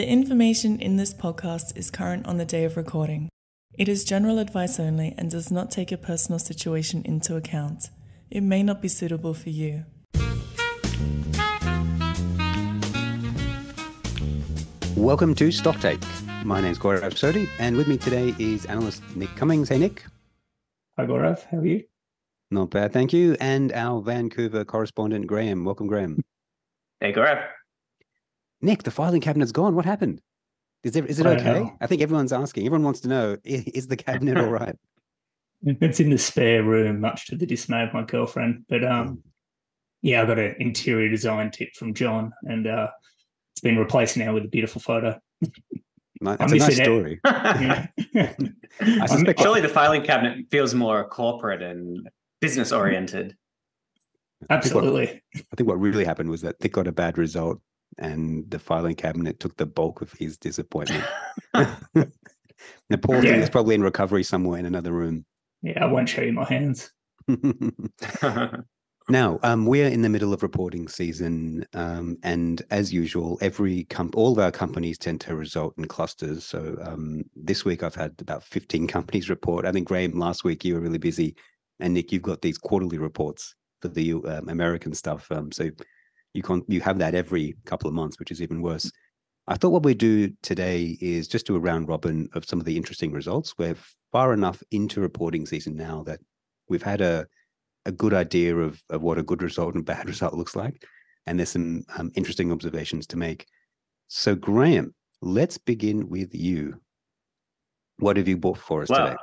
The information in this podcast is current on the day of recording. It is general advice only and does not take your personal situation into account. It may not be suitable for you. Welcome to Stocktake. My name is Gaurav Sodhi, and with me today is analyst Nick Cummings. Hey, Nick. Hi, Gaurav. How are you? Not bad, thank you. And our Vancouver correspondent, Graham. Welcome, Graham. Hey, Gaurav. Nick, the filing cabinet's gone. What happened? Is it, is it I okay? know. I think everyone's asking. Everyone wants to know, is the cabinet all right? It's in the spare room, much to the dismay of my girlfriend. But um, yeah, I got an interior design tip from John, and uh, it's been replaced now with a beautiful photo. Ni- I'm That's a nice story. I suspect Surely the filing cabinet feels more corporate and business oriented. Absolutely. I think what really happened was that Nick got a bad result and the filing cabinet took the bulk of his disappointment. the poor thing Yeah. is probably in recovery somewhere in another room. Yeah, I won't show you my hands. Now, um, we are in the middle of reporting season, um, and as usual, every com- all of our companies tend to result in clusters. So um, this week, I've had about fifteen companies report. I think Graham, last week you were really busy, and Nick, you've got these quarterly reports for the um, American stuff. Um, so you can you have that every couple of months, which is even worse. I thought what we do today is just do a round robin of some of the interesting results. We're far enough into reporting season now that we've had a a good idea of, of what a good result and bad result looks like. And there's some um, interesting observations to make. So, Graham, let's begin with you. What have you bought for us well, today?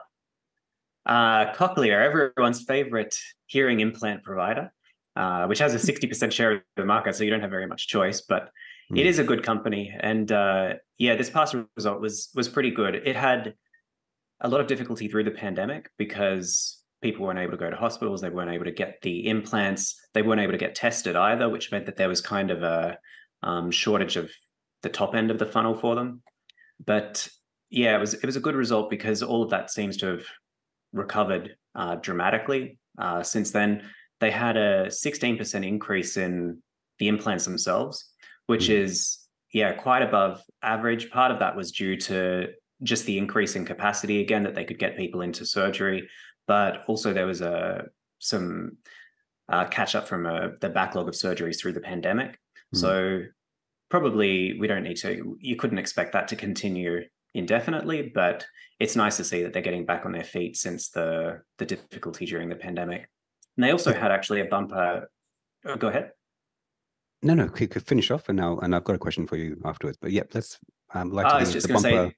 uh, Cochlear, everyone's favorite hearing implant provider, uh, which has a 60% share of the market, so you don't have very much choice, but Hmm. it is a good company. And uh, yeah, this past result was was pretty good. It had a lot of difficulty through the pandemic because people weren't able to go to hospitals, they weren't able to get the implants, they weren't able to get tested either, which meant that there was kind of a um, shortage of the top end of the funnel for them. But yeah, it was it was a good result because all of that seems to have recovered uh, dramatically uh, since then. They had a 16% increase in the implants themselves, which Mm. is yeah quite above average. Part of that was due to just the increase in capacity again that they could get people into surgery, but also there was a some uh, catch up from uh the backlog of surgeries through the pandemic. Mm. So probably we don't need to. You couldn't expect that to continue indefinitely, but it's nice to see that they're getting back on their feet since the the difficulty during the pandemic. And they also had actually a bumper. Oh, go ahead. No, no, c- c- finish off, and now, and I've got a question for you afterwards. But yeah, let's. Um, like Oh, to I was just going to say.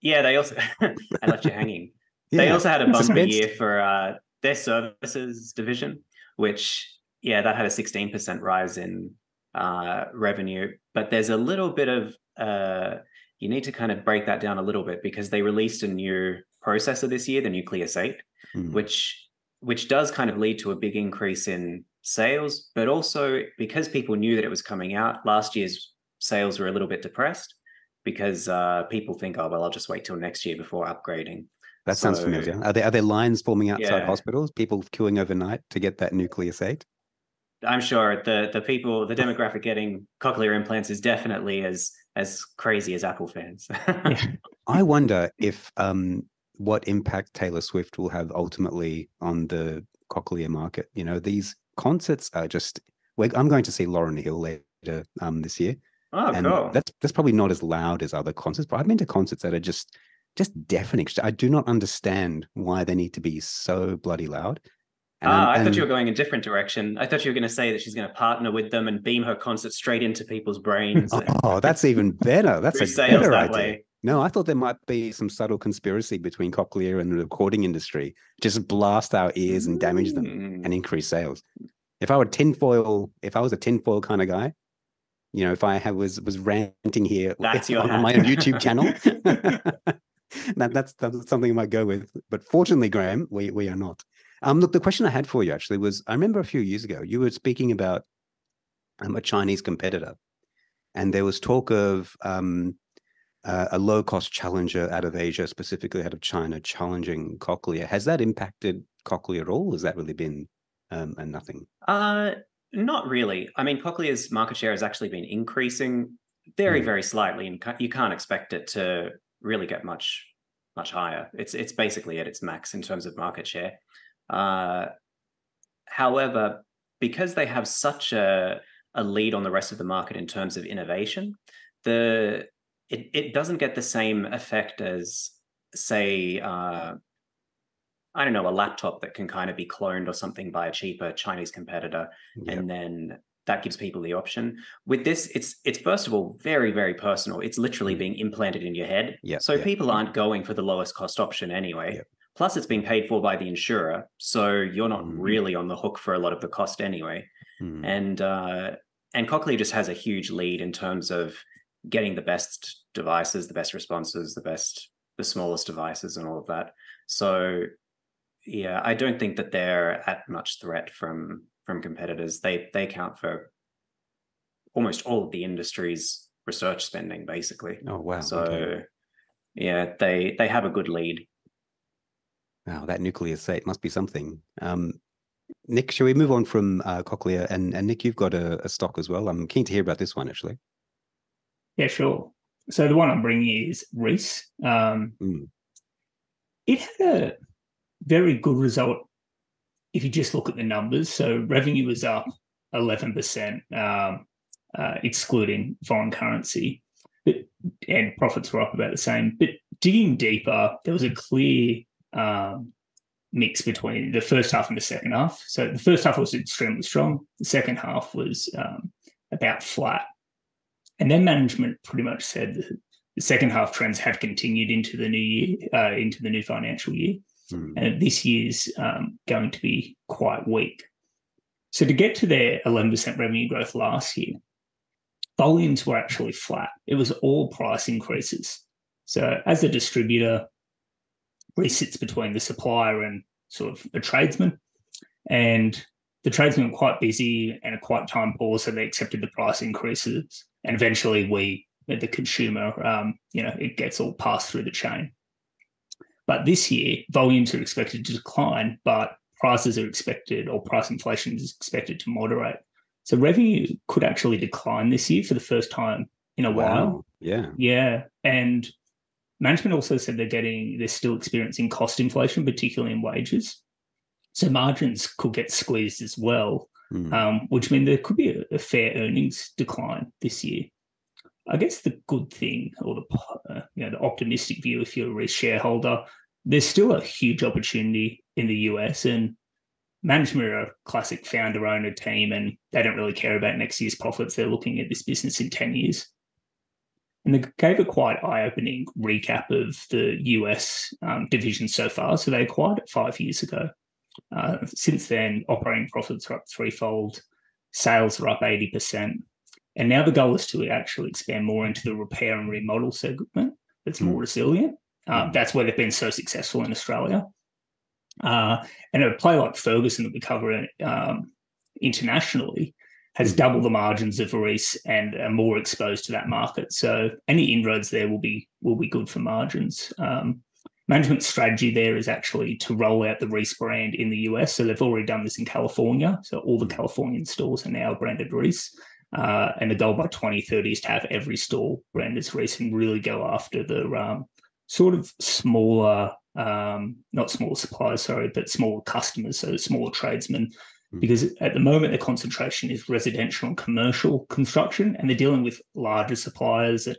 Yeah, they also. I left you hanging. They also had a bumper suspense. year for uh, their services division, which yeah, that had a sixteen percent rise in uh, revenue. But there's a little bit of uh, you need to kind of break that down a little bit because they released a new processor this year, the Nucleus Eight, Mm. which which does kind of lead to a big increase in sales, but also because people knew that it was coming out, last year's sales were a little bit depressed because uh, people think, oh well, I'll just wait till next year before upgrading. That sounds familiar. Are there are there lines forming outside Yeah. hospitals? People queuing overnight to get that nucleus eight? I'm sure the the people, the demographic getting cochlear implants is definitely as as crazy as Apple fans. Yeah. I wonder if um, what impact Taylor Swift will have ultimately on the cochlear market. You know, these concerts are just. We're, I'm going to see Lauryn Hill later um, this year, oh, and cool. that's that's probably not as loud as other concerts. But I've been to concerts that are just just deafening. I do not understand why they need to be so bloody loud. And Ah, I thought you were going a different direction. I thought you were going to say that she's going to partner with them and beam her concert straight into people's brains. Oh, that's even better. That's a better that idea. way. No, I thought there might be some subtle conspiracy between Cochlear and the recording industry. Just blast our ears and damage them Mm. and increase sales. If I were tinfoil, if I was a tinfoil kind of guy, you know, if I had, was was ranting here That's your on, on my own YouTube channel, that, that's that's something I might go with. But fortunately, Graham, we we are not. Um, look, the question I had for you actually was: I remember a few years ago you were speaking about um, a Chinese competitor, and there was talk of um, uh, a low cost challenger out of Asia, specifically out of China, challenging Cochlear. Has that impacted Cochlear at all? Has that really been um, a nothing? Uh, not really. I mean, Cochlear's market share has actually been increasing very Mm. very slightly, and you can't expect it to really get much much higher. It's it's basically at its max in terms of market share. Uh, however, because they have such a a lead on the rest of the market in terms of innovation, the it, it doesn't get the same effect as say uh, I don't know a laptop that can kind of be cloned or something by a cheaper Chinese competitor, Yeah. and then that gives people the option. With this, it's it's first of all very very personal. It's literally Mm. being implanted in your head, Yeah, so yeah. people aren't going for the lowest cost option anyway. Yep. Plus, it's being paid for by the insurer, so you're not Mm. really on the hook for a lot of the cost anyway Mm. and uh, and Cochlear just has a huge lead in terms of getting the best devices, the best responses, the best, the smallest devices, and all of that. So, yeah, I don't think that they're at much threat from from competitors. They they account for almost all of the industry's research spending, basically. Oh wow. so, okay. yeah, they they have a good lead. Wow, that Nucleus Eight must be something. Um, Nick, shall we move on from uh, Cochlear? And, and Nick, you've got a, a stock as well. I'm keen to hear about this one, actually. Yeah, sure. So the one I'm bringing is Reece. Um, Mm. It had a very good result if you just look at the numbers. So revenue was up 11%, um, uh, excluding foreign currency, but, and profits were up about the same. But digging deeper, there was a clear um, mix between the first half and the second half. So the first half was extremely strong. The second half was um, about flat. And then management pretty much said that the second half trends have continued into the new year, uh, into the new financial year, Mm. and this year's um, going to be quite weak. So to get to their 11% revenue growth last year, volumes were actually flat. It was all price increases. So as a distributor, Reece sits between the supplier and sort of a tradesman, and the tradesmen were quite busy and a quite time poor, so they accepted the price increases. And eventually, we, the consumer, um, you know, it gets all passed through the chain. But this year, volumes are expected to decline, but prices are expected, or price inflation is expected to moderate. So revenue could actually decline this year for the first time in a while. Wow. Yeah. Yeah. And management also said they're getting, they're still experiencing cost inflation, particularly in wages. So margins could get squeezed as well, Mm. um, which means there could be a, a fair earnings decline this year. I guess the good thing, or the uh, you know the optimistic view, if you're a shareholder, there's still a huge opportunity in the US, and management are a classic founder owner team, and they don't really care about next year's profits. They're looking at this business in ten years. And they gave a quite eye-opening recap of the US um, division so far. So they acquired it five years ago. Uh, since then, operating profits are up threefold, sales are up 80%. And now the goal is to actually expand more into the repair and remodel segment that's more Mm. resilient. Mm. That's where they've been so successful in Australia. Uh, and a play like Ferguson that we cover um, internationally has Mm. double the margins of Reece and are more exposed to that market. So any inroads there will be will be good for margins. Um, management strategy there is actually to roll out the Reece brand in the US. So they've already done this in California. So all the Mm. Californian stores are now branded Reece. Uh, and the goal by 2030 is to have every store branded as Reece and really go after the um, sort of smaller, um, not small suppliers, sorry, but smaller customers, so smaller tradesmen. Mm. Because at the moment, the concentration is residential and commercial construction, and they're dealing with larger suppliers, and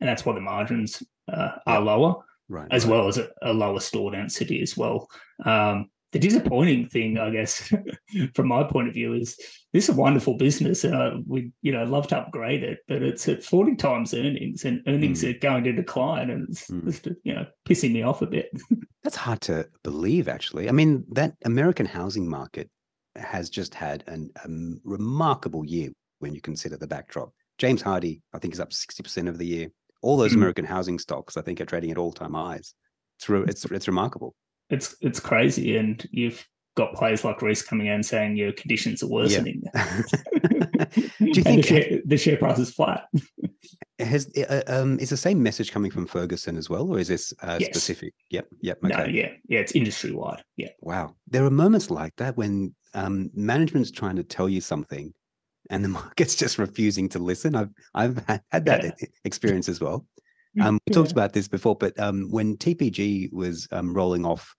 that's why the margins uh, are lower Right. as right. well as a, a lower store density as well. Um, the disappointing thing, I guess, from my point of view, is this is a wonderful business, and I, we, you know, love to upgrade it, but it's at forty times earnings, and earnings Mm. are going to decline, and it's Mm. just, you know, pissing me off a bit. That's hard to believe, actually. I mean, that American housing market has just had an, a remarkable year when you consider the backdrop. James Hardie, I think, is up 60% of the year. All those Mhm. American housing stocks, I think, are trading at all time highs. It's, re- it's, it's remarkable. It's it's crazy, and you've got players like Reece coming and saying your conditions are worsening. Do you think the share, the share price is flat? has uh, um, is the same message coming from Ferguson as well, or is this uh, Yes. specific? Yep, yep. No, yeah, yeah, it's industry wide. Yeah. Wow. There are moments like that when um, management's trying to tell you something and the market's just refusing to listen. I've I've had that yeah. experience as well. Mm, um, we yeah. talked about this before, but um, when TPG was um, rolling off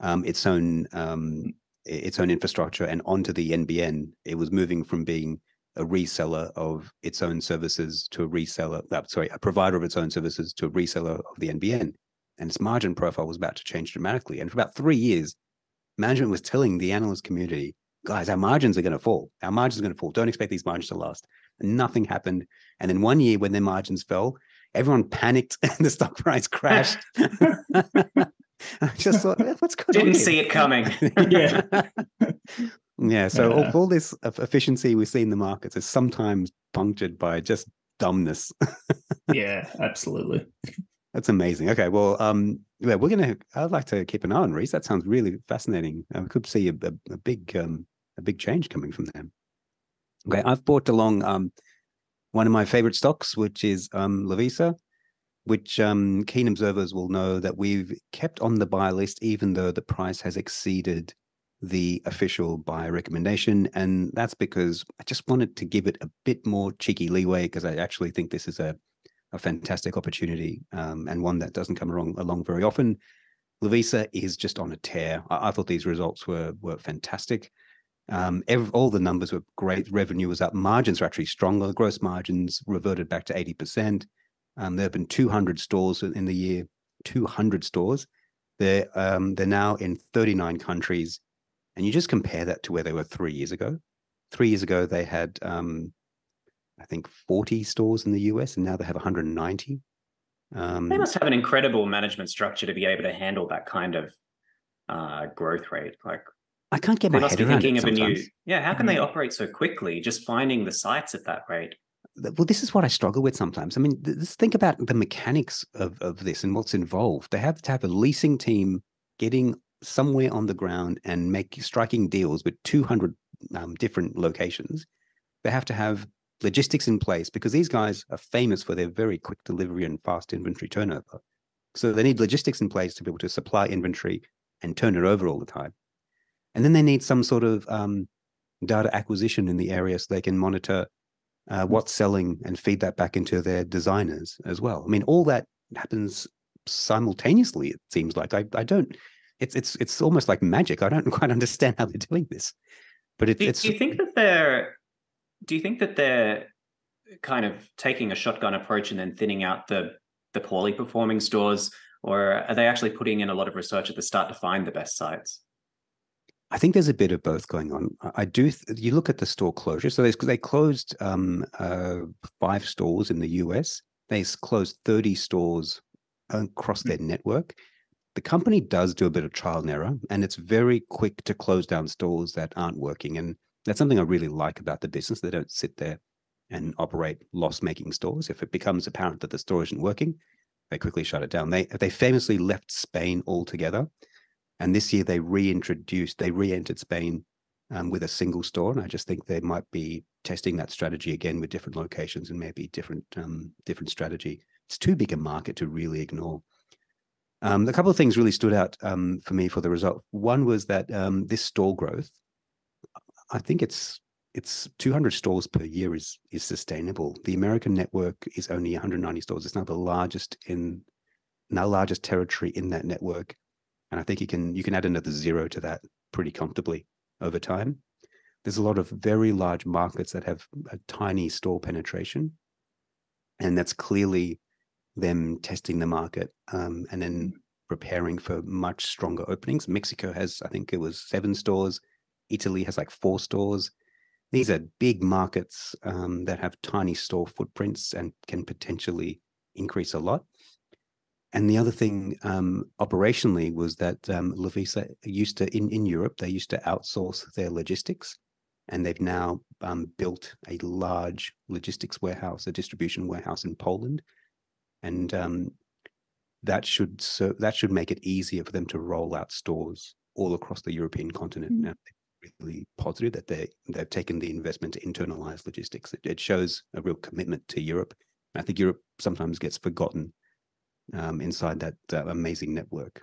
um, its own um, its own infrastructure and onto the NBN, it was moving from being a reseller of its own services to a reseller, uh, sorry, a provider of its own services to a reseller of the NBN. And its margin profile was about to change dramatically. And for about three years, management was telling the analyst community, guys, our margins are going to fall. Our margins are going to fall. Don't expect these margins to last. And nothing happened. And then one year when their margins fell, everyone panicked and the stock price crashed. I just thought, what's going Didn't on? Didn't see it coming. yeah. yeah. So yeah. All, all, this efficiency we see in the markets is sometimes punctured by just dumbness. yeah, absolutely. That's amazing. Okay, well, um, yeah, we're gonna. I'd like to keep an eye on Reece. That sounds really fascinating. I could see a, a, a big, um, a big change coming from them. Okay, I've brought along um, one of my favorite stocks, which is um, Lovisa which um, keen observers will know that we've kept on the buy list even though the price has exceeded the official buy recommendation. And that's because I just wanted to give it a bit more cheeky leeway because I actually think this is a, a fantastic opportunity um, and one that doesn't come along, along very often. Lovisa is just on a tear. I, I thought these results were were fantastic. Um, every, all the numbers were great. Revenue was up. Margins are actually stronger. Gross margins reverted back to 80%. Um, there have been 200 stores in the year, 200 stores. They're um, they're now in 39 countries, and you just compare that to where they were three years ago. Three years ago, they had um, I think 40 stores in the US, and now they have 190. Um, they must have an incredible management structure to be able to handle that kind of uh, growth rate. Like I can't get my head around thinking it of sometimes. a new. Yeah, how can they mm-hmm. operate so quickly? Just finding the sites at that rate well, this is what I struggle with sometimes. I mean, let's think about the mechanics of, of this and what's involved. They have to have a leasing team getting somewhere on the ground and make striking deals with 200 um, different locations. They have to have logistics in place because these guys are famous for their very quick delivery and fast inventory turnover. So they need logistics in place to be able to supply inventory and turn it over all the time. And then they need some sort of um, data acquisition in the area so they can monitor uh, what's selling and feed that back into their designers as well. I mean, all that happens simultaneously. It seems like I, I don't. It's it's it's almost like magic. I don't quite understand how they're doing this, but it, do, it's. Do you think that they're? Do you think that they're kind of taking a shotgun approach and then thinning out the the poorly performing stores, or are they actually putting in a lot of research at the start to find the best sites? I think there's a bit of both going on. I do. Th- you look at the store closure. So they closed um, uh, five stores in the US. They closed 30 stores across hmm. their network. The company does do a bit of trial and error, and it's very quick to close down stores that aren't working. And that's something I really like about the business. They don't sit there and operate loss-making stores. If it becomes apparent that the store isn't working, they quickly shut it down. They they famously left Spain altogether and this year they reintroduced, they re-entered Spain um, with a single store, and I just think they might be testing that strategy again with different locations and maybe different um, different strategy. It's too big a market to really ignore. Um, a couple of things really stood out um, for me for the result. One was that um, this store growth, I think it's it's 200 stores per year is is sustainable. The American network is only 190 stores. It's now the largest in now largest territory in that network and I think you can you can add another zero to that pretty comfortably over time. There's a lot of very large markets that have a tiny store penetration, and that's clearly them testing the market um, and then preparing for much stronger openings. Mexico has, I think it was seven stores. Italy has like four stores. These are big markets um, that have tiny store footprints and can potentially increase a lot. And the other thing um, operationally was that um, Lovisa used to, in, in Europe, they used to outsource their logistics. And they've now um, built a large logistics warehouse, a distribution warehouse in Poland. And um, that should so that should make it easier for them to roll out stores all across the European continent. Mm-hmm. Now, really positive that they they've taken the investment to internalize logistics. It, it shows a real commitment to Europe. I think Europe sometimes gets forgotten um, inside that uh, amazing network.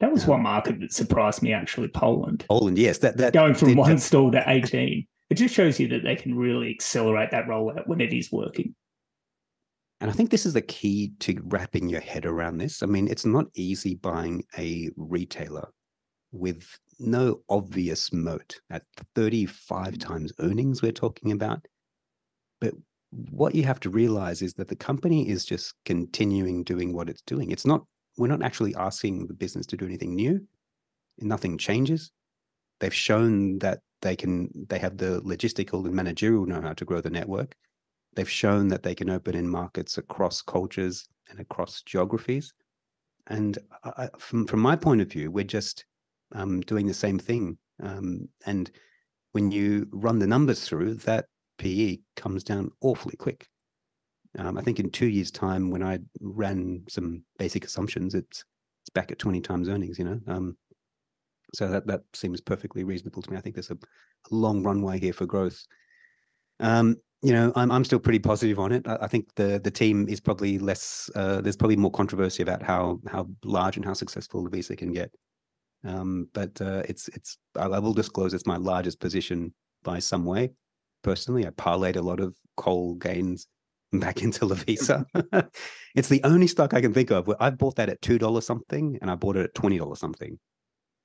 That was one market that surprised me, actually. Poland. Poland, yes. That that going from one store to eighteen. it just shows you that they can really accelerate that rollout when it is working. And I think this is the key to wrapping your head around this. I mean, it's not easy buying a retailer with no obvious moat at 35 times earnings, we're talking about. But what you have to realize is that the company is just continuing doing what it's doing. It's not, we're not actually asking the business to do anything new. Nothing changes. They've shown that they can, they have the logistical and managerial know how to grow the network They've shown that they can open in markets across cultures and across geographies. And I, from from my point of view, we're just um, doing the same thing. Um, and when you run the numbers through, that PE comes down awfully quick. Um, I think in two years' time, when I ran some basic assumptions, it's it's back at 20 times earnings, you know. Um, so that that seems perfectly reasonable to me. I think there's a, a long runway here for growth. Um, you know, I'm I'm still pretty positive on it. I, I think the the team is probably less. Uh, there's probably more controversy about how how large and how successful Lovisa can get. Um, but uh, it's it's I will disclose it's my largest position by some way. Personally, I parlayed a lot of coal gains back into Lovisa. it's the only stock I can think of where I bought that at two dollars something, and I bought it at twenty dollars something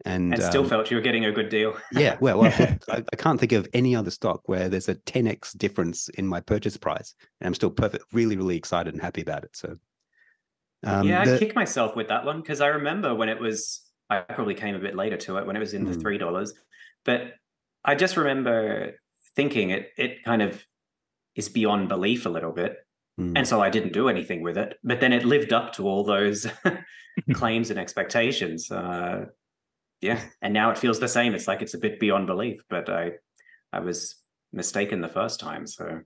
and, and still um, felt you were getting a good deal. yeah, well, I, I, can't think of any other stock where there's a 10x difference in my purchase price, and I'm still perfect, really, really excited and happy about it. So, um, yeah, the, I kick myself with that one because I remember when it was. I probably came a bit later to it when it was in the hmm. three dollars, but I just remember thinking it. It kind of is beyond belief a little bit. Mm. And so I didn't do anything with it. But then it lived up to all those claims and expectations. Uh, yeah, and now it feels the same. It's like it's a bit beyond belief, but I I was mistaken the first time. So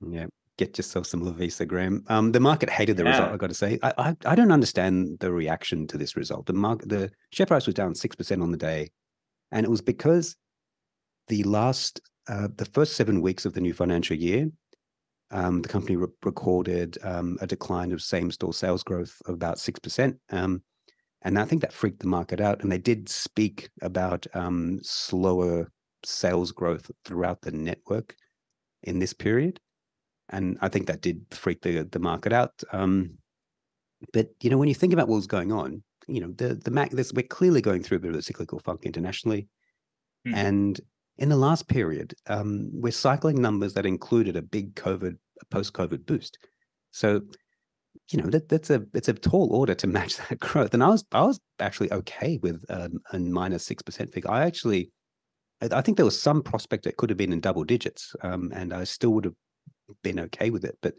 yeah, get yourself some Lovisa, Graham. Um, the market hated the yeah. result. I got to say, I, I, I don't understand the reaction to this result. The market, the share price was down six percent on the day, and it was because the last uh, the first seven weeks of the new financial year, um, the company re- recorded um, a decline of same store sales growth of about six percent. Um, and I think that freaked the market out. And they did speak about um, slower sales growth throughout the network in this period. And I think that did freak the, the market out. Um, but you know, when you think about what was going on, you know, the the Mac, this, we're clearly going through a bit of a cyclical funk internationally, mm. and in the last period, um, we're cycling numbers that included a big COVID, post-COVID boost. So you know that that's a it's a tall order to match that growth. And I was I was actually okay with um, a minus six percent figure. I actually I think there was some prospect it could have been in double digits, um, and I still would have been okay with it. But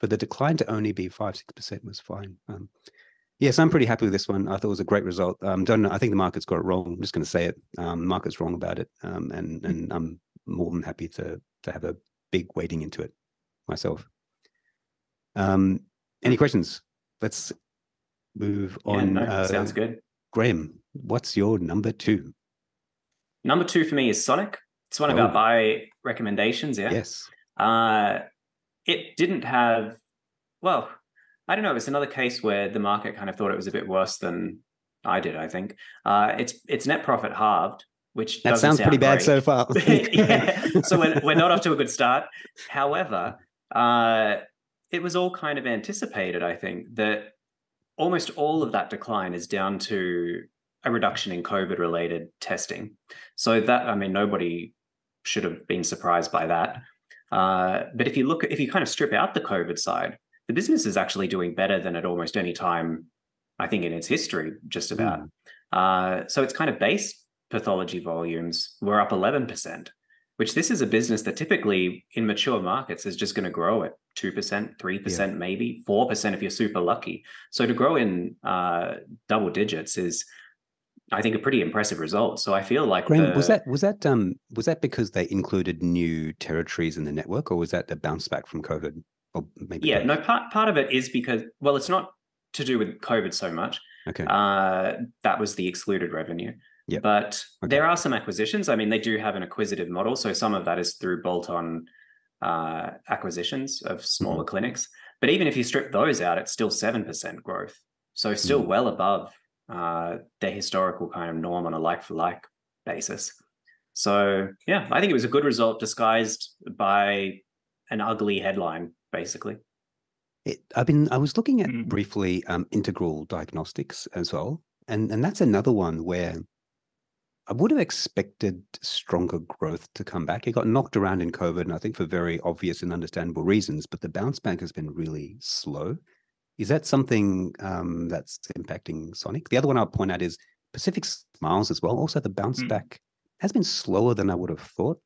for the decline to only be five six percent was fine. Um, yes, I'm pretty happy with this one. I thought it was a great result. Um, don't know. I think the market's got it wrong. I'm just going to say it. Um, the market's wrong about it, um, and mm. and I'm more than happy to to have a big weighting into it myself. Um, any questions? Let's move yeah, on. No, uh, sounds good. Graham, what's your number two? Number two for me is Sonic. It's one of oh. our buy recommendations. Yeah. Yes. Uh, it didn't have, well, I don't know. It's another case where the market kind of thought it was a bit worse than I did. I think uh, its its net profit halved, which that sounds pretty bad so far. yeah. So we're, we're not off to a good start. However, uh, it was all kind of anticipated, I think, that almost all of that decline is down to a reduction in COVID related testing. So that, I mean, nobody should have been surprised by that. Uh, but if you look, if you kind of strip out the COVID side, the business is actually doing better than at almost any time, I think, in its history, just about. Mm. Uh, so it's kind of base pathology volumes were up 11% which this is a business that typically in mature markets is just going to grow at 2%, 3%, yeah. maybe 4% if you're super lucky. So to grow in uh, double digits is I think a pretty impressive result. So I feel like Graham, the... was that was that um was that because they included new territories in the network or was that the bounce back from COVID? Or maybe Yeah, no part part of it is because well it's not to do with COVID so much. Okay. Uh, that was the excluded revenue. Yep. But okay. there are some acquisitions. I mean, they do have an acquisitive model. So some of that is through bolt on uh, acquisitions of smaller mm-hmm. clinics. But even if you strip those out, it's still 7% growth. So still mm well above uh, their historical kind of norm on a like for like basis. So yeah, I think it was a good result disguised by an ugly headline, basically. It, I've been I was looking at Mm. briefly um, integral diagnostics as well, and and that's another one where I would have expected stronger growth to come back. It got knocked around in COVID, and I think for very obvious and understandable reasons. But the bounce back has been really slow. Is that something um, that's impacting Sonic? The other one I'll point out is Pacific Smiles as well. Also, the bounce Mm. back has been slower than I would have thought.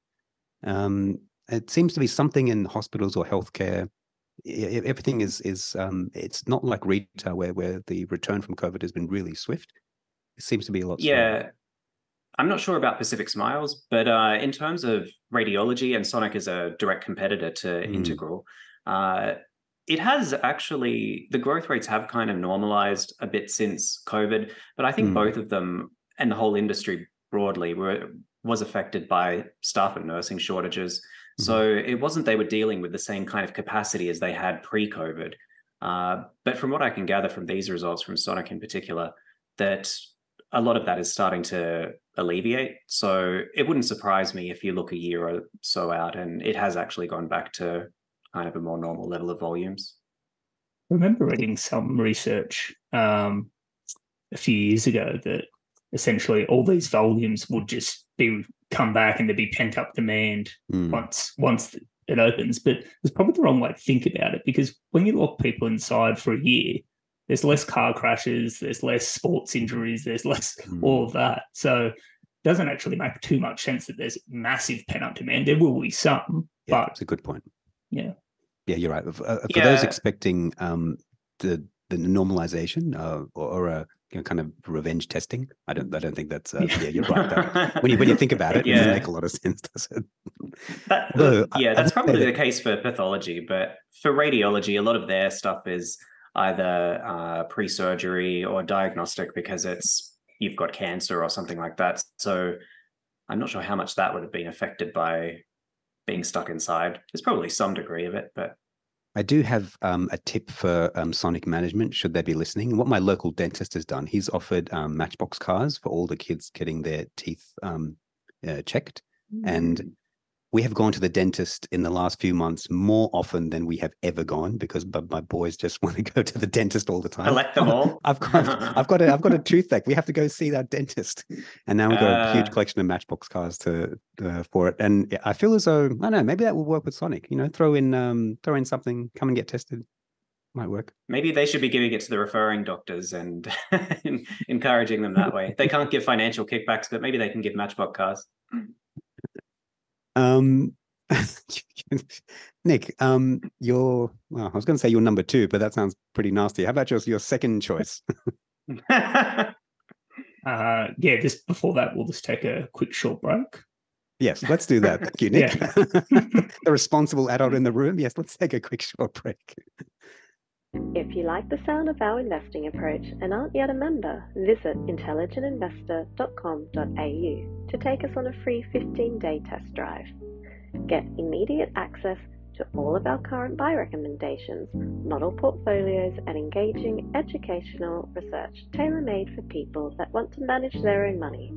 Um, it seems to be something in hospitals or healthcare. Everything is is um, it's not like retail where where the return from COVID has been really swift. It seems to be a lot. Yeah. I'm not sure about Pacific Smiles, but uh, in terms of radiology, and Sonic is a direct competitor to Mm. Integral, uh, it has actually, the growth rates have kind of normalized a bit since COVID, but I think Mm. both of them and the whole industry broadly were was affected by staff and nursing shortages. So it wasn't they were dealing with the same kind of capacity as they had pre-COVID. Uh, but from what I can gather from these results, from Sonic in particular, that a lot of that is starting to alleviate. So it wouldn't surprise me if you look a year or so out and it has actually gone back to kind of a more normal level of volumes. I remember reading some research um, a few years ago that essentially all these volumes would just be come back and there'd be pent up demand Mm. once once it opens. But it's probably the wrong way to think about it because when you lock people inside for a year, there's less car crashes, there's less sports injuries, there's less Mm. all of that. So it doesn't actually make too much sense that there's massive pent up demand. There will be some, Yeah, but it's a good point. yeah. Yeah, you're right. For, uh, for those expecting um, the the normalization uh, or, or a you know, kind of revenge testing, I don't I don't think that's uh, yeah. You're right. That, when you when you think about it, it doesn't Yeah. make a lot of sense, does it? That, Although, yeah, I that's say probably that- the case for pathology, but for radiology, a lot of their stuff is either uh, pre-surgery or diagnostic because it's you've got cancer or something like that. So I'm not sure how much that would have been affected by being stuck inside. There's probably some degree of it, but I do have um, a tip for um, Sonic management, should they be listening. What my local dentist has done, he's offered um, Matchbox cars for all the kids getting their teeth um, uh, checked. And we have gone to the dentist in the last few months more often than we have ever gone because my, my boys just want to go to the dentist all the time. collect them all. I've got I've got a I've got a toothache. We have to go see that dentist, and now we've got a huge Uh. collection of Matchbox cars to uh, for it. And I feel as though I don't know maybe that will work with Sonic. You know, throw in um throw in something, come and get tested, might work. Maybe they should be giving it to the referring doctors and encouraging them that way. They can't give financial kickbacks, but maybe they can give Matchbox cars. Um, Nick, um, your well, I was going to say your number two, but that sounds pretty nasty. How about your your second choice? Uh, yeah, just before that, we'll just take a quick short break. yes, let's do that. Thank you, Nick. The responsible adult in the room. Yes, let's take a quick short break. If you like the sound of our investing approach and aren't yet a member, visit intelligentinvestor.com.au to take us on a free 15 day test drive. Get immediate access to all of our current buy recommendations, model portfolios, and engaging educational research tailor made for people that want to manage their own money.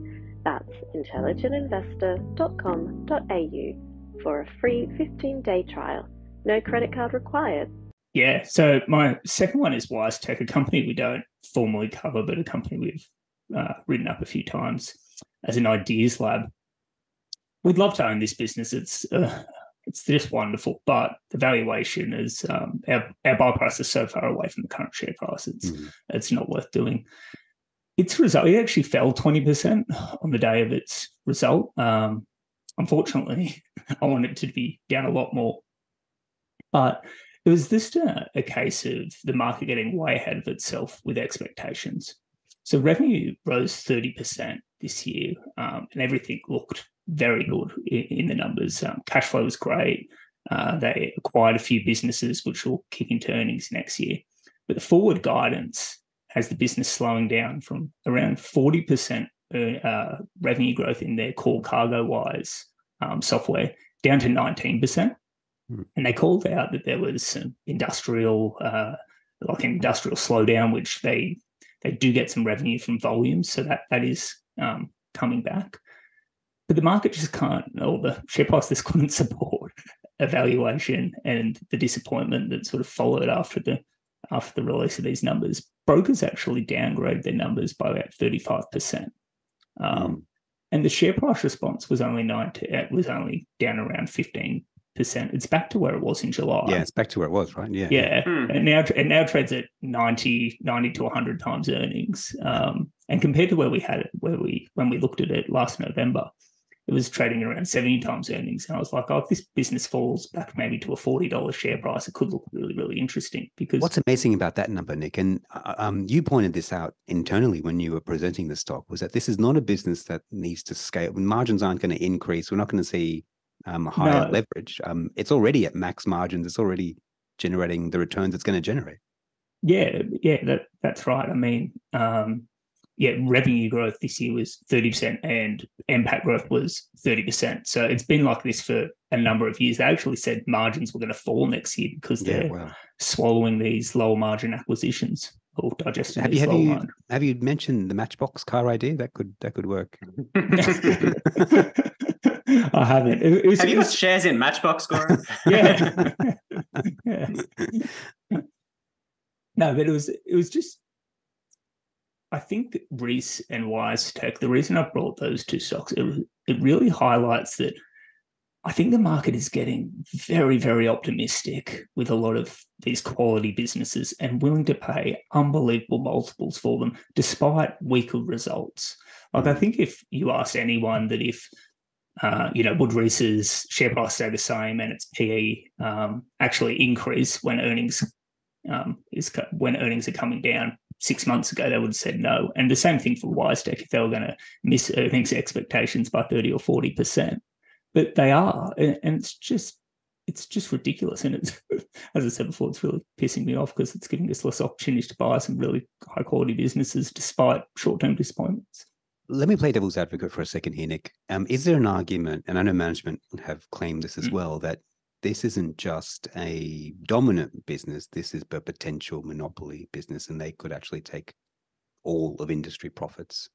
That's intelligentinvestor.com.au for a free 15 day trial. No credit card required. Yeah. So my second one is WiseTech, a company we don't formally cover, but a company we've uh, written up a few times as an ideas lab. We'd love to own this business. It's uh, it's just wonderful, but the valuation is um, our our buy price is so far away from the current share price. It's Mhm. it's not worth doing. Its result it actually fell twenty percent on the day of its result. Um, unfortunately, I want it to be down a lot more, but it was this a, a case of the market getting way ahead of itself with expectations. So revenue rose 30% this year, um, and everything looked very good in, in the numbers. Um, cash flow was great. Uh, they acquired a few businesses which will kick into earnings next year. But the forward guidance has the business slowing down from around 40% uh, revenue growth in their core CargoWise um, software down to 19%. And they called out that there was industrial, uh, like an industrial slowdown, which they they do get some revenue from volumes, so that that is um, coming back. but the market just can't, or the share price just couldn't support evaluation and the disappointment that sort of followed after the after the release of these numbers. Brokers actually downgraded their numbers by about thirty five percent. Um, mm. And the share price response was only nine to, it was only down around fifteen percent. It's back to where it was in July. Yeah, it's back to where it was, right? Yeah. Yeah. Hmm. And now it now trades at 90, 90 to 100 times earnings. Um, and compared to where we had it, where we when we looked at it last November, it was trading around 70 times earnings. And I was like, oh, if this business falls back maybe to a $40 share price, it could look really, really interesting. Because what's amazing about that number, Nick, and uh, um, you pointed this out internally when you were presenting the stock, was that this is not a business that needs to scale. Margins aren't going to increase. We're not going to see um, higher no. leverage. Um, it's already at max margins. It's already generating the returns it's going to generate. Yeah, yeah, that that's right. I mean, um, yeah, revenue growth this year was thirty percent, and NPAT growth was thirty percent. So it's been like this for a number of years. They actually said margins were going to fall next year because they're yeah, wow. swallowing these lower margin acquisitions Oh, or digesting. Have you have you, have you mentioned the Matchbox car idea? That could that could work. I haven't. It, it was, Have you got was, shares in Matchbox, Gaurav? yeah. yeah. No, but it was it was just. I think Reece and WiseTech. The reason I brought those two stocks, it it really highlights that. I think the market is getting very, very optimistic with a lot of these quality businesses and willing to pay unbelievable multiples for them despite weaker results. Like I think if you asked anyone that if uh, you know, Reece's share price stay the same and its PE um, actually increase when earnings um, is when earnings are coming down. Six months ago, they would have said no. And the same thing for WiseTech if they were going to miss earnings expectations by 30 or 40%. But they are. And it's just it's just ridiculous. And it's, as I said before, it's really pissing me off because it's giving us less opportunities to buy some really high quality businesses despite short term disappointments let me play devil's advocate for a second here, Nick. Um, is there an argument, and I know management have claimed this as mm. well, that this isn't just a dominant business, this is a potential monopoly business, and they could actually take all of industry profits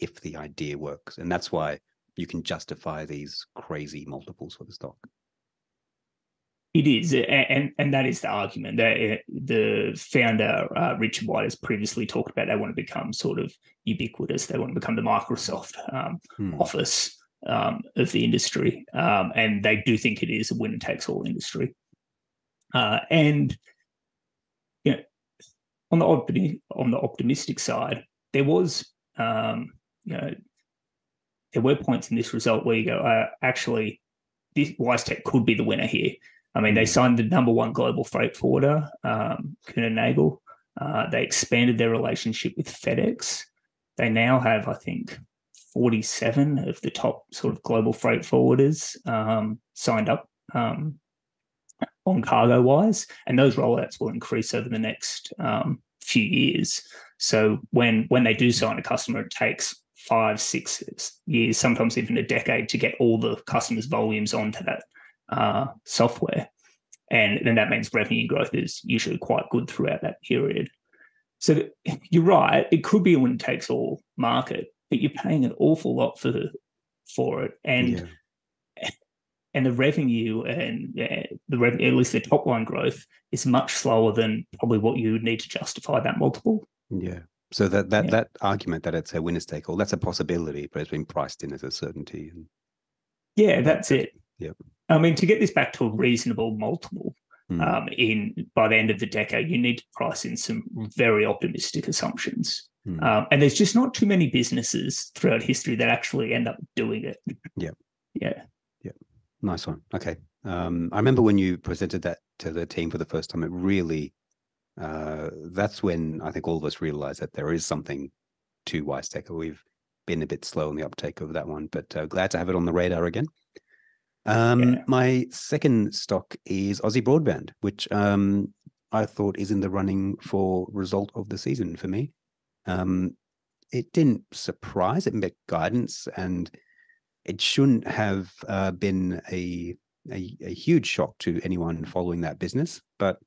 if the idea works. And that's why you can justify these crazy multiples for the stock. It is, and and that is the argument. That uh, the founder uh, Richard White has previously talked about. They want to become sort of ubiquitous. They want to become the Microsoft um, hmm. Office um, of the industry, um, and they do think it is a winner takes all industry. Uh, and you know, on the on the optimistic side, there was um, you know there were points in this result where you go, uh, actually, this WiseTech could be the winner here. I mean, they mm. signed the number one global freight forwarder, um, Kuehne Nagel. Uh, they expanded their relationship with FedEx. They now have, I think, 47 of the top sort of global freight forwarders um, signed up um, on CargoWise, and those rollouts will increase over the next um, few years. So when when they do sign a customer, it takes five, six years, sometimes even a decade, to get all the customers' volumes onto that uh, software. And then that means revenue growth is usually quite good throughout that period. So you're right, it could be a one takes all market, but you're paying an awful lot for for it. And yeah. and the revenue and the revenue, at least the top line growth, is much slower than probably what you would need to justify that multiple. Yeah. So that that yeah. that argument that it's a winners take all, that's a possibility, but it's been priced in as a certainty. Yeah, that's it. Yep. I mean, to get this back to a reasonable multiple mm. um, in by the end of the decade, you need to price in some very optimistic assumptions. Mm. Um, and there's just not too many businesses throughout history that actually end up doing it. Yeah. Yeah. Yeah. Nice one. Okay. Um, I remember when you presented that to the team for the first time, it really, uh, that's when I think all of us realized that there is something to WiseTech. We've been a bit slow on the uptake of that one, but uh, glad to have it on the radar again. Um, yeah. My second stock is Aussie Broadband, which um, I thought is in the running for result of the season for me. Um, it didn't surprise; it met guidance, and it shouldn't have uh, been a, a, a huge shock to anyone following that business. But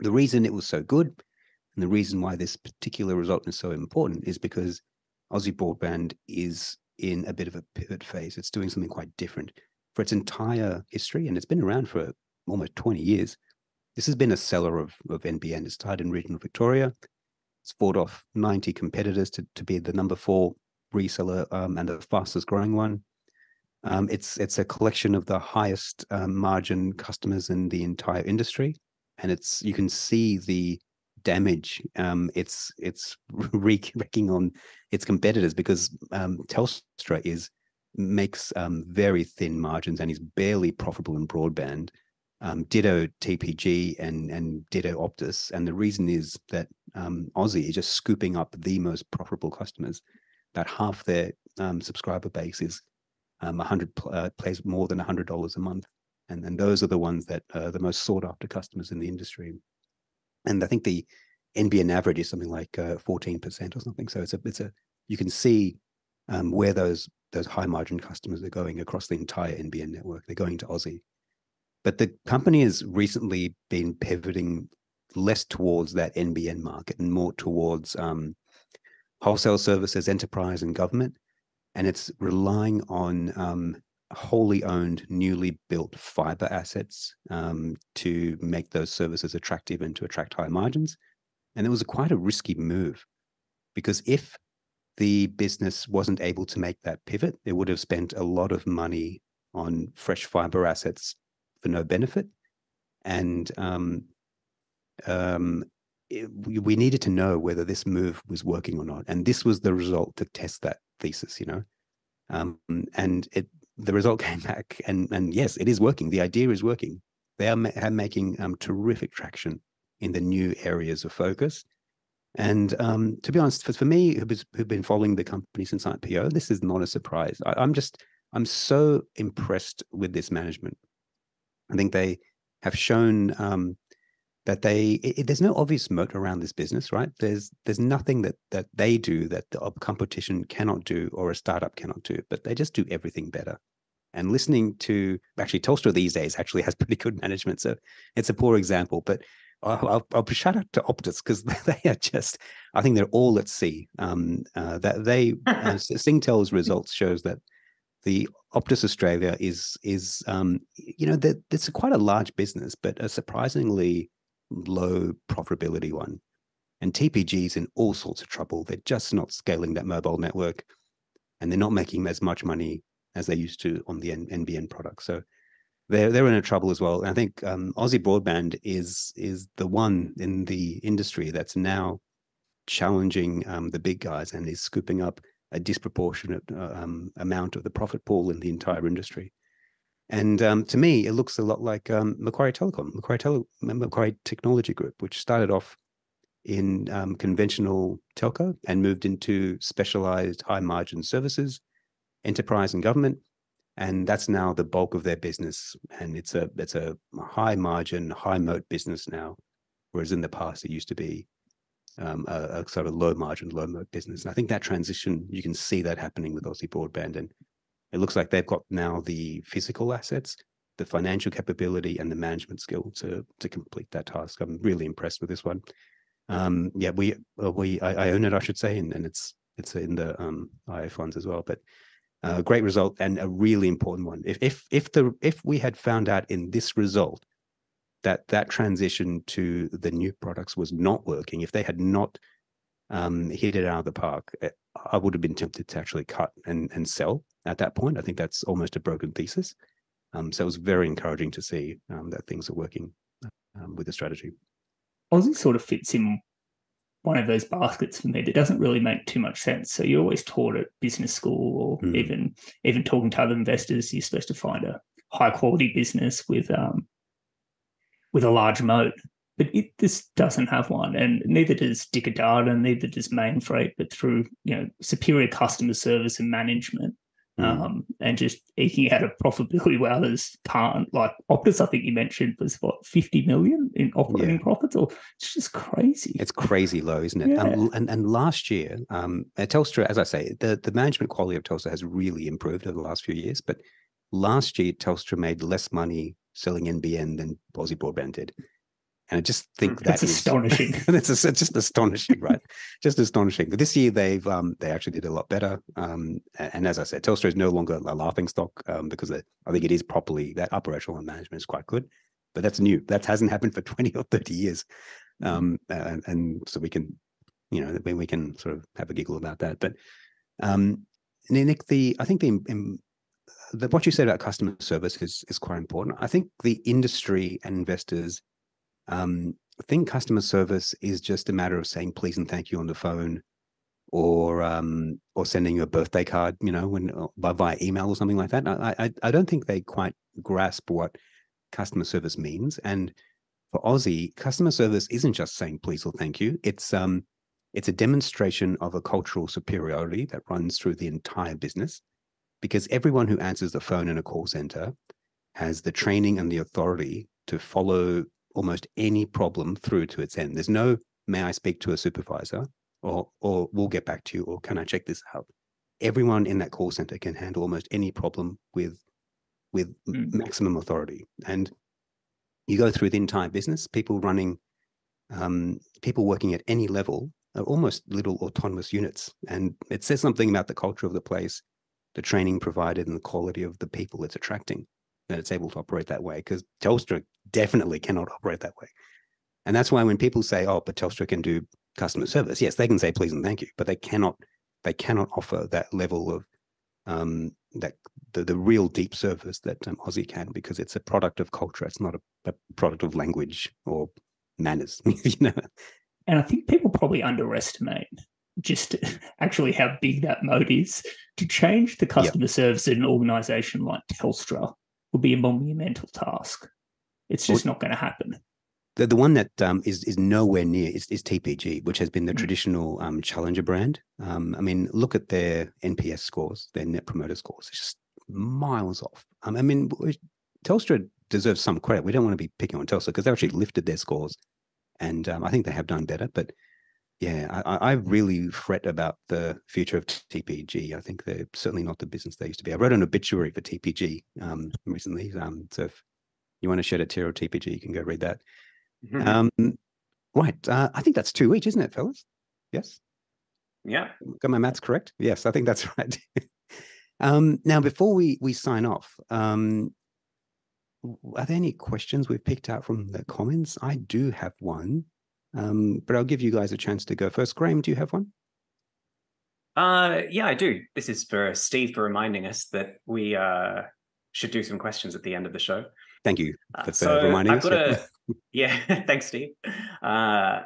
the reason it was so good, and the reason why this particular result is so important, is because Aussie Broadband is in a bit of a pivot phase. It's doing something quite different for its entire history, and it's been around for almost 20 years. This has been a seller of, of NBN. It started in regional Victoria. It's fought off 90 competitors to, to be the number four reseller um, and the fastest growing one. Um, it's it's a collection of the highest um, margin customers in the entire industry, and it's you can see the damage um, it's it's wreaking on its competitors because um, Telstra is makes um, very thin margins and is barely profitable in broadband. Um, ditto TPG and and ditto Optus, and the reason is that um, Aussie is just scooping up the most profitable customers. That half their um, subscriber base is um, 100 uh, plays more than $100 a month, and and those are the ones that are the most sought after customers in the industry and I think the NBN average is something like uh, 14% or something. So it's a it's a you can see um, where those those high margin customers are going across the entire NBN network. They're going to Aussie, but the company has recently been pivoting less towards that NBN market and more towards um, wholesale services, enterprise, and government, and it's relying on um, wholly owned, newly built fiber assets um, to make those services attractive and to attract high margins. And it was a quite a risky move because if the business wasn't able to make that pivot, it would have spent a lot of money on fresh fiber assets for no benefit. And um, um, it, we, needed to know whether this move was working or not. And this was the result to test that thesis, you know. Um, and it the result came back, and and yes, it is working. The idea is working. They are, ma- are making um, terrific traction in the new areas of focus. And um, to be honest, for, for me, who who've been following the company since IPO, this is not a surprise. I, I'm just I'm so impressed with this management. I think they have shown um, that they it, there's no obvious moat around this business, right? There's there's nothing that that they do that the competition cannot do or a startup cannot do, but they just do everything better. And listening to actually Telstra these days actually has pretty good management, so it's a poor example. But I'll, I'll, I'll shout out to Optus because they are just I think they're all at sea. Um, uh, that they uh, Singtel's results shows that the Optus Australia is is um, you know that it's quite a large business, but a surprisingly low profitability one. And TPG's in all sorts of trouble. They're just not scaling that mobile network and they're not making as much money as they used to on the N- NBN product. So they're they're in a trouble as well. And I think um, Aussie Broadband is is the one in the industry that's now challenging um, the big guys and is scooping up a disproportionate uh, um, amount of the profit pool in the entire industry. And um, to me, it looks a lot like um, Macquarie Telecom, Macquarie, Tele- Macquarie Technology Group, which started off in um, conventional telco and moved into specialized high margin services, enterprise and government. And that's now the bulk of their business. And it's a it's a high margin, high moat business now. Whereas in the past, it used to be um, a, a, sort of low margin, low moat business. And I think that transition, you can see that happening with Aussie Broadband. And it looks like they've got now the physical assets, the financial capability, and the management skill to to complete that task. I'm really impressed with this one. Um, yeah, we uh, we I, I, own it, I should say, and, and it's it's in the um, IA funds as well. But a uh, great result and a really important one. If if if the if we had found out in this result that that transition to the new products was not working, if they had not um, hit it out of the park, eh, I would have been tempted to actually cut and and sell at that point. I think that's almost a broken thesis. Um, so it was very encouraging to see um, that things are working um, with the strategy. Aussie sort of fits in one of those baskets for me that doesn't really make too much sense. So you're always taught at business school or mm. even even talking to other investors, you're supposed to find a high quality business with um, with a large moat. But it, this doesn't have one, and neither does Dicker Data, neither does Mainfreight. But through you know superior customer service and management. Um, and just eking out a profitability where others can't. Like Optus, I think you mentioned was what fifty million in operating yeah. profits, or it's just crazy. It's crazy low, isn't it? Yeah. Um, and and last year, um, Telstra, as I say, the the management quality of Telstra has really improved over the last few years. But last year, Telstra made less money selling NBN than Aussie Broadband did. And I just think that's that is astonishing. it's, it's just astonishing, right? just astonishing. But this year they've um, they actually did a lot better. Um, and as I said, Telstra is no longer a laughing stock um, because I think it is properly that upper echelon management is quite good. But that's new. That hasn't happened for twenty or thirty years. Mm-hmm. Um, and, and so we can, you know, we, we can sort of have a giggle about that. But um, Nick, the I think the, in, the what you said about customer service is is quite important. I think the industry and investors um, think customer service is just a matter of saying please and thank you on the phone, or um, or sending you a birthday card, you know, when uh, by via email or something like that. I, I I don't think they quite grasp what customer service means. And for Aussie, customer service isn't just saying please or thank you. It's um it's a demonstration of a cultural superiority that runs through the entire business because everyone who answers the phone in a call center has the training and the authority to follow almost any problem through to its end. There's no, may I speak to a supervisor or, or we'll get back to you or can I check this out? Everyone in that call center can handle almost any problem with, with Mm. maximum authority. And you go through the entire business, people running, um, people working at any level are almost little autonomous units. And it says something about the culture of the place, the training provided, and the quality of the people it's attracting that it's able to operate that way. Because Telstra definitely cannot operate that way. And that's why when people say, oh, but Telstra can do customer service, yes, they can say please and thank you, but they cannot they cannot offer that level of um, that the, the real deep service that um, Aussie can because it's a product of culture. It's not a, a product of language or manners. you know, And I think people probably underestimate just actually how big that moat is. To change the customer service in an organization like Telstra would be a monumental task. It's just not going to happen. the, the one that um, is is nowhere near is, is TPG, which has been the Mm. traditional um, challenger brand. Um, I mean, look at their NPS scores, their Net Promoter scores. It's just miles off. Um, I mean, Telstra deserves some credit. We don't want to be picking on Telstra because they actually lifted their scores, and um, I think they have done better. But yeah, I, I I really fret about the future of TPG. I think they're certainly not the business they used to be. I wrote an obituary for TPG um, recently. Um, so if you want to shed a tear of TPG, you can go read that. Mhm. Um, right. Uh, I think that's two each, isn't it, fellas? Yes. yeah. Got my maths correct? Yes, I think that's right. um, now, before we we sign off, um, are there any questions we've picked out from the comments? I do have one, um, but I'll give you guys a chance to go first. Graham, do you have one? Uh, yeah, I do. This is for Steve for reminding us that we uh, should do some questions at the end of the show. Thank you Uh, for, for so reminding I've us. a yeah. thanks, Steve. Uh,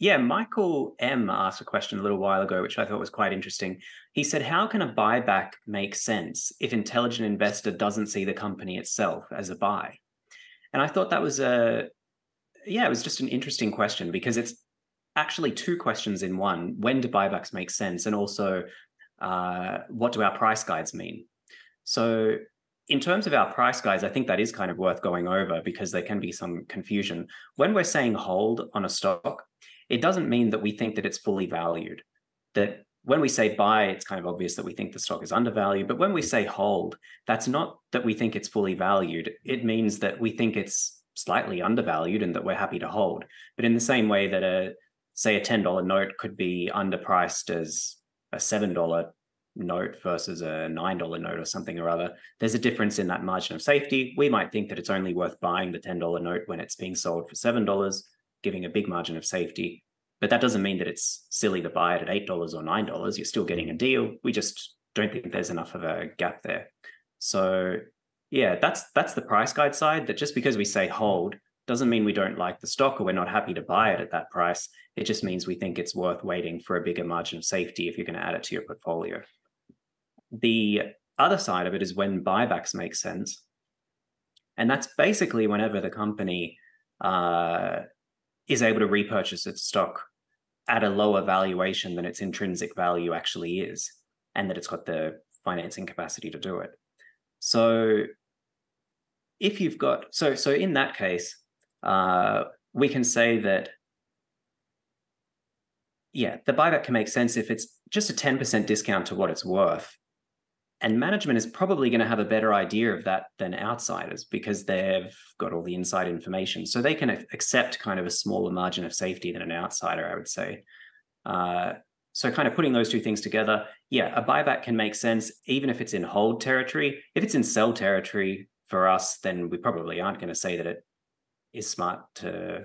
yeah, Michael M asked a question a little while ago, which I thought was quite interesting. He said, "How can a buyback make sense if intelligent investor doesn't see the company itself as a buy?" And I thought that was a yeah, it was just an interesting question because it's actually two questions in one. When do buybacks make sense, and also uh, what do our price guides mean? So in terms of our price guides, I think that is kind of worth going over because there can be some confusion. When we're saying hold on a stock, it doesn't mean that we think that it's fully valued. That when we say buy, it's kind of obvious that we think the stock is undervalued. But when we say hold, that's not that we think it's fully valued. It means that we think it's slightly undervalued and that we're happy to hold. But in the same way that a say a $10 note could be underpriced as a $7 note versus a $9 note or something or other, there's a difference in that margin of safety. We might think that it's only worth buying the $10 note when it's being sold for $7, giving a big margin of safety. But that doesn't mean that it's silly to buy it at $8 or $9. You're still getting a deal. We just don't think there's enough of a gap there. So yeah, that's that's the price guide side that just because we say hold doesn't mean we don't like the stock or we're not happy to buy it at that price. It just means we think it's worth waiting for a bigger margin of safety if you're going to add it to your portfolio. The other side of it is when buybacks make sense. And that's basically whenever the company uh, is able to repurchase its stock at a lower valuation than its intrinsic value actually is, and that it's got the financing capacity to do it. So if you've got so so in that case, uh, we can say that yeah, the buyback can make sense if it's just a 10% discount to what it's worth. and management is probably going to have a better idea of that than outsiders because they've got all the inside information. So they can accept kind of a smaller margin of safety than an outsider, I would say. Uh, so kind of putting those two things together, yeah, a buyback can make sense even if it's in hold territory. If it's in sell territory for us, then we probably aren't going to say that it is smart to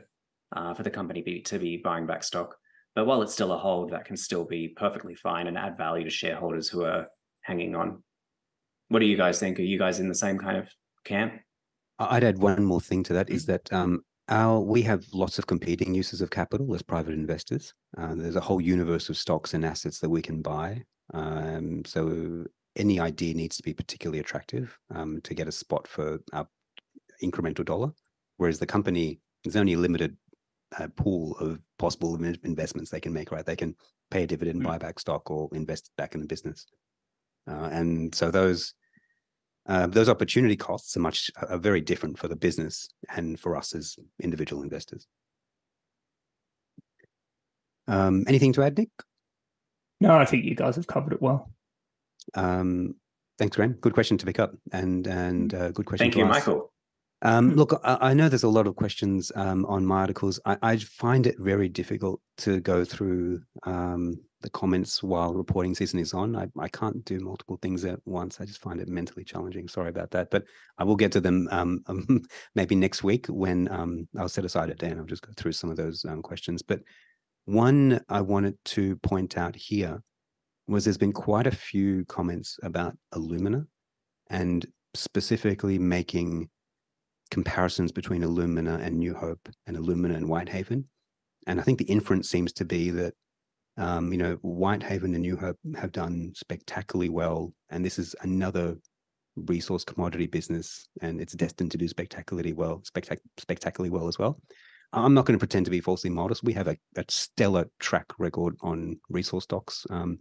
uh, for the company be, to be buying back stock. But while it's still a hold, that can still be perfectly fine and add value to shareholders who are hanging on. What do you guys think? Are you guys in the same kind of camp? I'd add one more thing to that is that um, our we have lots of competing uses of capital as private investors. Uh, there's a whole universe of stocks and assets that we can buy. Um, so any idea needs to be particularly attractive um, to get a spot for our incremental dollar. Whereas the company, there's only a limited uh, pool of possible investments they can make. Right, they can pay a dividend, mm. buy back stock, or invest back in the business. Uh, and so those uh, those opportunity costs are much are very different for the business and for us as individual investors. Um, anything to add, Nick? No, I think you guys have covered it well. Um, thanks, Graham. Good question to pick up, and and uh, good question. Thank you, ask. Michael. Um, hmm. look, I, I, know there's a lot of questions um, on my articles. I, I, find it very difficult to go through um, the comments while reporting season is on. I, I can't do multiple things at once. I just find it mentally challenging. Sorry about that, but I will get to them um, um, maybe next week when um, I'll set aside a day and I'll just go through some of those questions. But one I wanted to point out here was there's been quite a few comments about Alumina and specifically making comparisons between Alumina and New Hope and Alumina and Whitehaven. And I think the inference seems to be that, um, you know, Whitehaven and New Hope have done spectacularly well. And this is another resource commodity business and it's destined to do spectacularly well, spectac- spectacularly well as well. I'm not going to pretend to be falsely modest. We have a, a stellar track record on resource stocks. Um,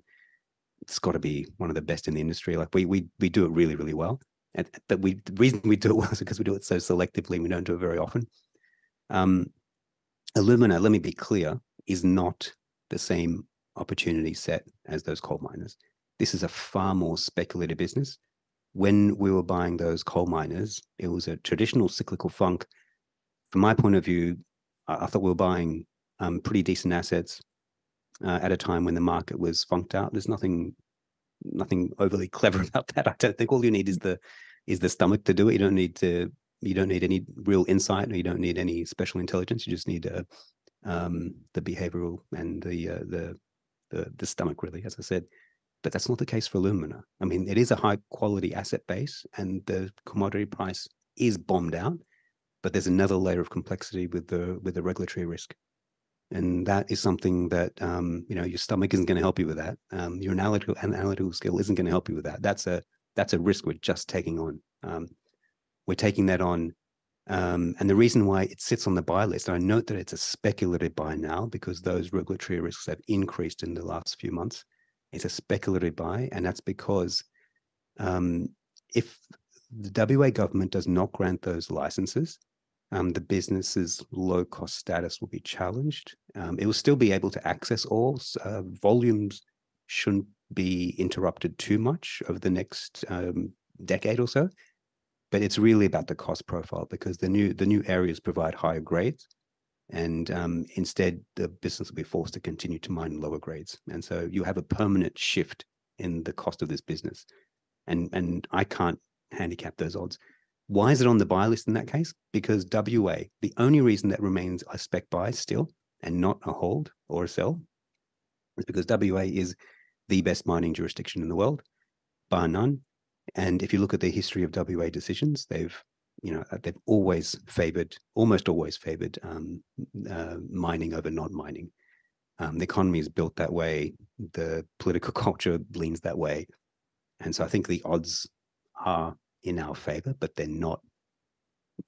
it's got to be one of the best in the industry. Like we we we do it really really well. And, but we the reason we do it well is because we do it so selectively. We don't do it very often. Um, Alumina, let me be clear, is not the same opportunity set as those coal miners. This is a far more speculative business. When we were buying those coal miners, it was a traditional cyclical funk. From my point of view, I, I thought we were buying um, pretty decent assets uh, at a time when the market was funked out. There's nothing nothing overly clever about that. I don't think all you need is the is the stomach to do it. You don't need to you don't need any real insight or you don't need any special intelligence. You just need uh, um, the behavioral and the, uh, the the the stomach really, as I said. But that's not the case for alumina. I mean, it is a high quality asset base, and the commodity price is bombed out. But there's another layer of complexity with the with the regulatory risk and that is something that um, you know your stomach isn't going to help you with that. Um, your analytical analytical skill isn't going to help you with that. That's a that's a risk we're just taking on. Um, we're taking that on, um, and the reason why it sits on the buy list. I note that it's a speculative buy now because those regulatory risks have increased in the last few months. It's a speculative buy, and that's because um, if the WA government does not grant those licenses, um, the business's low cost status will be challenged. Um, it will still be able to access all uh, volumes shouldn't be interrupted too much over the next um, decade or so. But it's really about the cost profile because the new the new areas provide higher grades, and um, instead the business will be forced to continue to mine lower grades. And so you have a permanent shift in the cost of this business, and and I can't handicap those odds. Why is it on the buy list in that case? Because WA, the only reason that remains a spec buy still and not a hold or a sell is because WA is the best mining jurisdiction in the world, bar none. And if you look at the history of WA decisions, they've you know they've always favored, almost always favored um, uh, mining over non-mining. Um, the economy is built that way. The political culture leans that way, and so I think the odds are in our favor, but they're not.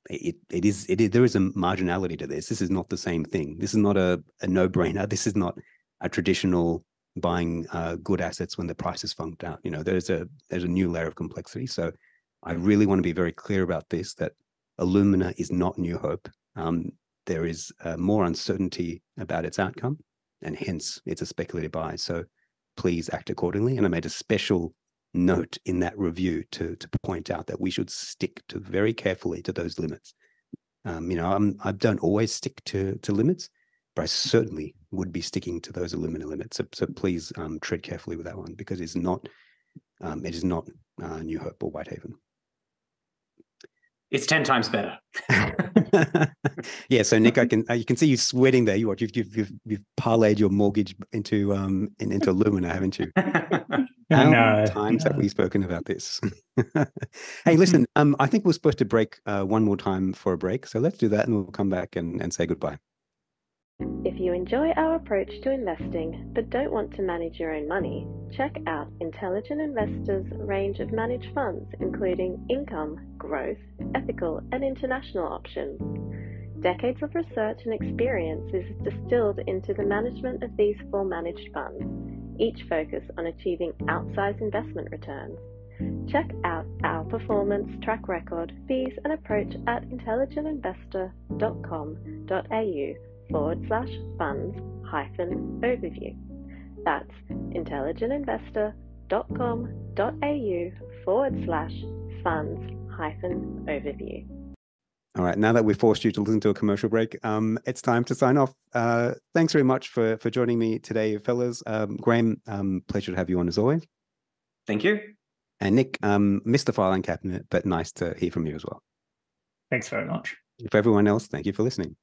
It it is it is, there is a marginality to this. This is not the same thing. This is not a, a no brainer. This is not a traditional buying uh, good assets when the price is funked out. You know, there's a there's a new layer of complexity. So I really want to be very clear about this that Alumina is not New Hope. Um, there is uh, more uncertainty about its outcome, and hence it's a speculative buy. So please act accordingly. And I made a special note in that review to to point out that we should stick to very carefully to those limits. Um, you know, I'm, I don't always stick to to limits, but I certainly would be sticking to those Alumina limits. So, so please um, tread carefully with that one because it's not um, it is not uh, New Hope or Whitehaven. It's ten times better. yeah. So Nick, I can uh, you can see you sweating there. You what you've you've you've, you've parlayed your mortgage into um into Alumina, haven't you? How many times have we spoken about this? hey, listen. Um, I think we're supposed to break uh, one more time for a break, so let's do that, and we'll come back and, and say goodbye. If you enjoy our approach to investing but don't want to manage your own money, check out Intelligent Investor's range of managed funds, including income, growth, ethical, and international options. Decades of research and experience is distilled into the management of these four managed funds, each focus on achieving outsized investment returns. Check out our performance, track record, fees, and approach at intelligentinvestor.com.au forward slash funds hyphen overview. That's intelligentinvestor.com.au forward slash funds hyphen overview. All right, now that we've forced you to listen to a commercial break, um, it's time to sign off. Uh, thanks very much for for joining me today, fellas. Um, Graham, um, pleasure to have you on as always. Thank you. And Nick, um, missed the filing cabinet, but nice to hear from you as well. Thanks very much. For everyone else, thank you for listening.